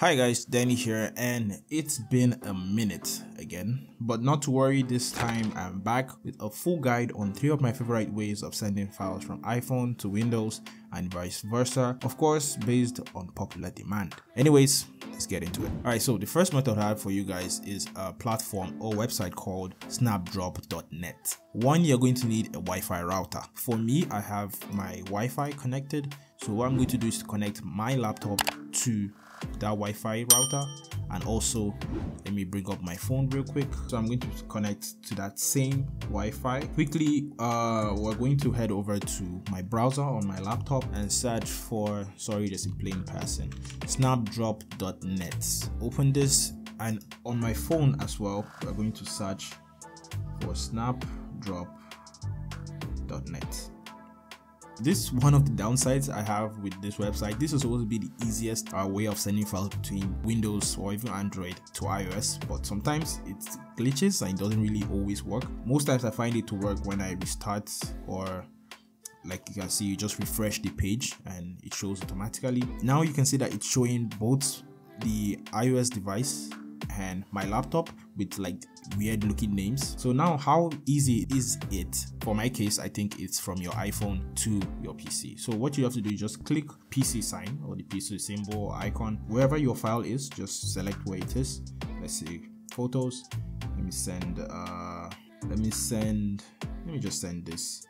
Hi guys, Danny here and it's been a minute again, but not to worry this time I'm back with a full guide on three of my favorite ways of sending files from iPhone to Windows and vice versa, of course based on popular demand. Anyways, let's get into it. Alright, so the first method I have for you guys is a platform or website called snapdrop.net. One, you're going to need a Wi-Fi router. For me, I have my Wi-Fi connected, so what I'm going to do is to connect my laptop to that Wi-Fi router and also let me bring up my phone real quick. So I'm going to connect to that same Wi-Fi. Quickly uh, we're going to head over to my browser on my laptop and search for sorry just in plain person snapdrop.net open this and on my phone as well we're going to search for snapdrop.net this one of the downsides I have with this website. This is supposed to be the easiest uh, way of sending files between Windows or even Android to iOS, but sometimes it glitches and it doesn't really always work. Most times I find it to work when I restart or like you can see you just refresh the page and it shows automatically. Now you can see that it's showing both the iOS device and my laptop with like weird looking names. So now how easy is it? For my case, I think it's from your iPhone to your PC. So what you have to do is just click PC sign or the PC symbol icon. Wherever your file is, just select where it is. Let's see, photos. Let me send, uh, let me send, let me just send this.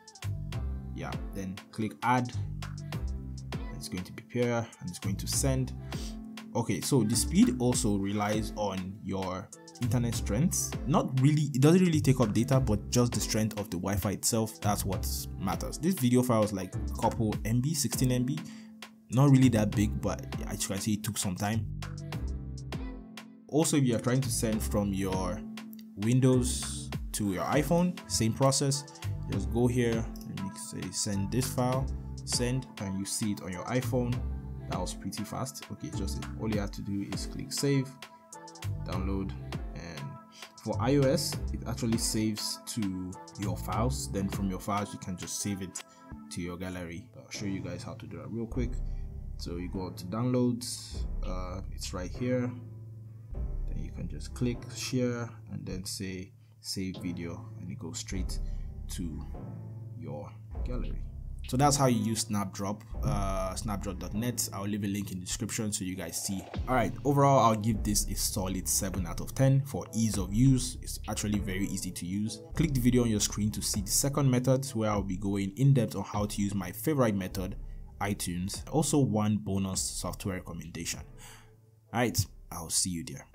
Yeah, then click add. It's going to prepare and it's going to send okay so the speed also relies on your internet strength. Not really it doesn't really take up data but just the strength of the wi-fi itself that's what matters. This video file is like a couple mb 16 mb not really that big but as you can see it took some time. Also if you're trying to send from your windows to your iphone same process. Just go here and say send this file send and you see it on your iphone that was pretty fast. Okay just all you have to do is click save download and for ios it actually saves to your files. Then from your files you can just save it to your gallery. I'll show you guys how to do that real quick. So you go to downloads uh, it's right here. Then you can just click share and then say save video and it goes straight to your gallery so that's how you use snapdrop uh snapdrop.net i'll leave a link in the description so you guys see. All right overall i'll give this a solid 7 out of 10 for ease of use. It's actually very easy to use. Click the video on your screen to see the second method where i'll be going in depth on how to use my favorite method itunes. Also one bonus software recommendation. All right i'll see you there